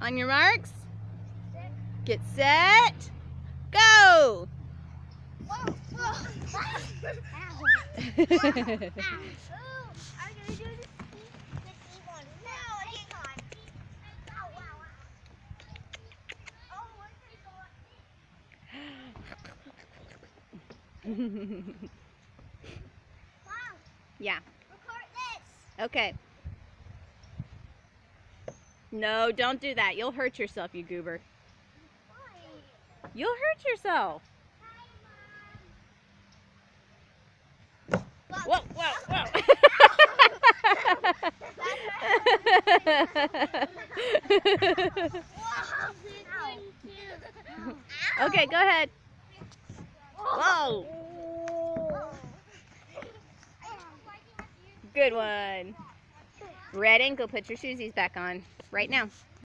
On your marks. Get set. Go. Whoa, whoa. Yeah. record this. Okay. No, don't do that. You'll hurt yourself, you goober. You'll hurt yourself. Whoa, whoa, whoa. okay, go ahead. Whoa. Good one. Red go put your shoesies back on right now.